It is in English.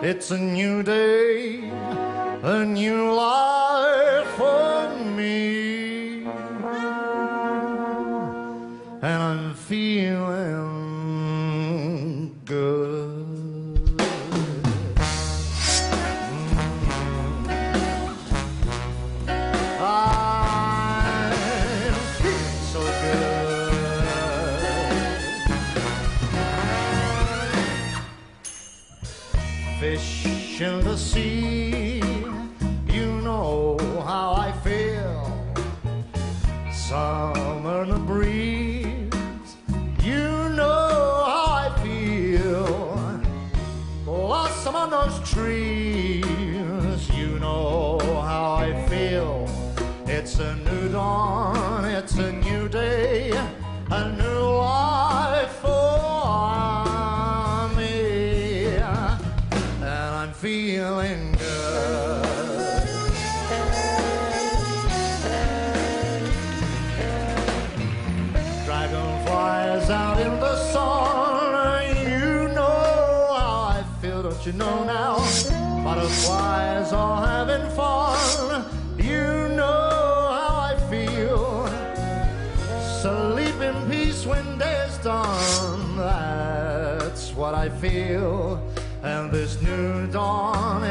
It's a new day, a new life for me. And I'm feeling Fish in the sea, you know how I feel. Summer in the breeze, you know how I feel. Blossom on those trees, you know how I feel. It's a new dawn, it's a new feeling good. Dragonflies out in the sun. You know how I feel, don't you know now? Butterflies all having fun. You know how I feel. Sleep in peace when day's done. That's what I feel. And this new dawn,